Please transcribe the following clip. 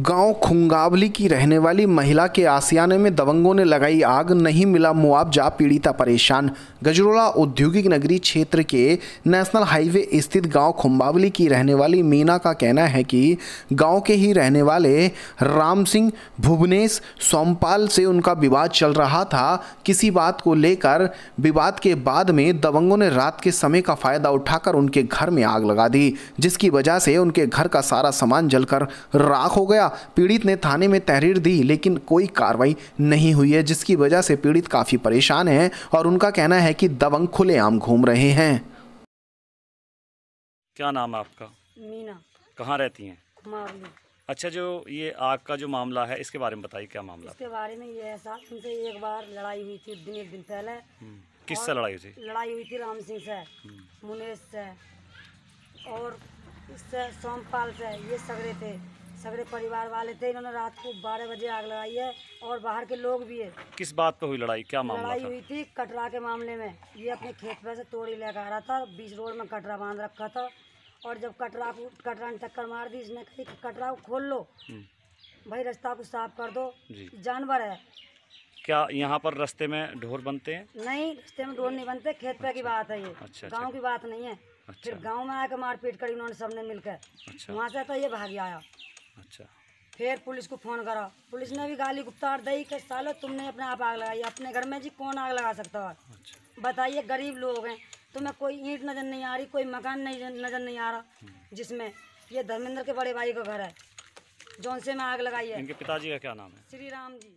गाँव खुंगावली की रहने वाली महिला के आसियाने में दबंगों ने लगाई आग, नहीं मिला मुआवजा, पीड़िता परेशान। गजरोला औद्योगिक नगरी क्षेत्र के नेशनल हाईवे स्थित गाँव खुंबावली की रहने वाली मीना का कहना है कि गाँव के ही रहने वाले राम सिंह भुवनेश सोमपाल से उनका विवाद चल रहा था। किसी बात को लेकर विवाद के बाद में दबंगों ने रात के समय का फ़ायदा उठाकर उनके घर में आग लगा दी, जिसकी वजह से उनके घर का सारा सामान जलकर राख हो गया। पीड़ित ने थाने में तहरीर दी लेकिन कोई कार्रवाई नहीं हुई है जिसकी वजह से पीड़ित काफ़ी परेशान है और उनका कहना है कि दबंग खुलेआम घूम रहे हैं। क्या नाम है आपका? मीना। कहाँ रहती हैं? अच्छा जो ये आग का जो मामला है इसके बारे में बताइए क्या मामला? इसके बारे में ये है साहब उनसे एक बार लड़ाई हुई थी दिन एक दिन पहले। हम्म, किससे लड़ाई हुई थी? लड़ाई हुई थी राम सिंह से मुनेश से। और इससे सोमपाल से ये सगरे थे। सगरे परिवार वाले थे इन्होंने रात को बारह बजे आग लगाई है और बाहर के लोग भी है। किस बात पे हुई लड़ाई? क्या मामला लड़ाई था? हुई थी कटरा के मामले में। ये अपने खेत पे से तोड़ी लेकर आ रहा था बीच रोड में कटरा बाँध रखा था और जब कटरा को कटरा ने टक्कर मार दी इसने कही कटरा को खोल लो। हम्म, भाई रास्ता को साफ़ कर दो। जानवर है। क्या यहाँ पर रास्ते में ढोर बनते हैं? नहीं रिश्ते में ढोल नहीं बनते खेत पे की बात है ये। अच्छा, अच्छा। गाँव की बात नहीं है। अच्छा। फिर गाँव में आके मारपीट करी उन्होंने सबने मिलकर। अच्छा। वहाँ से तो ये भाग आया। अच्छा। फिर पुलिस को फ़ोन करा। पुलिस ने भी गाली गुप्तार दी के सालो तुमने अपने आप आग लगाई। अपने घर में जी कौन आग लगा सकता है? अच्छा। बताइए गरीब लोग हैं तुम्हें कोई ईंट नज़र नहीं आ रही कोई मकान नहीं नज़र नहीं आ रहा जिसमें ये धर्मेंद्र के बड़े भाई का घर है जौन से मैं आग लगाई है। इनके पिताजी का क्या नाम है? श्री राम जी।